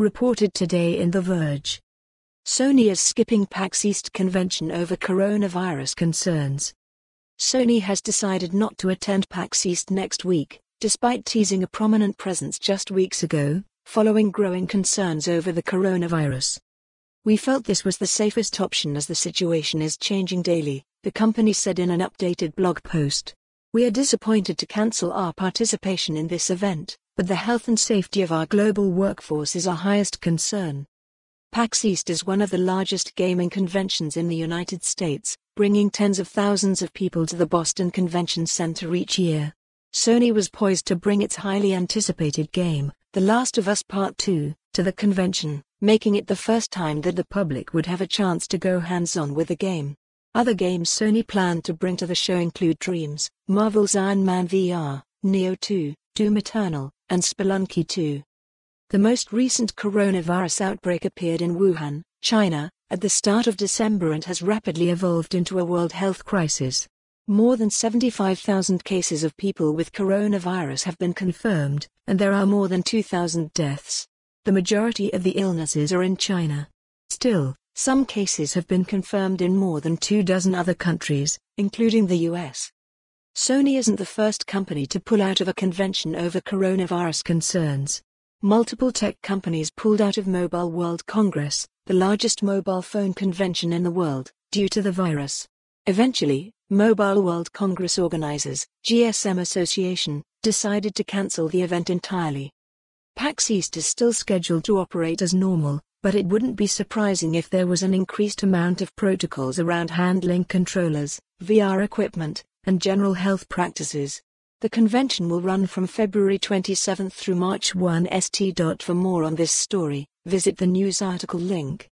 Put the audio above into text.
reported today in The Verge. Sony is skipping PAX East convention over coronavirus concerns. Sony has decided not to attend PAX East next week, despite teasing a prominent presence just weeks ago, following growing concerns over the coronavirus. We felt this was the safest option as the situation is changing daily, the company said in an updated blog post. We are disappointed to cancel our participation in this event, but the health and safety of our global workforce is our highest concern. PAX East is one of the largest gaming conventions in the United States, bringing tens of thousands of people to the Boston Convention Center each year. Sony was poised to bring its highly anticipated game, The Last of Us Part 2, to the convention, making it the first time that the public would have a chance to go hands on with the game. Other games Sony planned to bring to the show include Dreams, Marvel's Iron Man VR, Nioh 2, Doom Eternal, and Spelunky 2. The most recent coronavirus outbreak appeared in Wuhan, China, at the start of December and has rapidly evolved into a world health crisis. More than 75,000 cases of people with coronavirus have been confirmed, and there are more than 2,000 deaths. The majority of the illnesses are in China. Still, some cases have been confirmed in more than two dozen other countries, including the US. Sony isn't the first company to pull out of a convention over coronavirus concerns. Multiple tech companies pulled out of Mobile World Congress, the largest mobile phone convention in the world, due to the virus. Eventually, Mobile World Congress organizers, GSM Association, decided to cancel the event entirely. PAX East is still scheduled to operate as normal, but it wouldn't be surprising if there was an increased amount of protocols around handling controllers, VR equipment, and general health practices. The convention will run from February 27 through March 1 st. For more on this story, visit the news article link.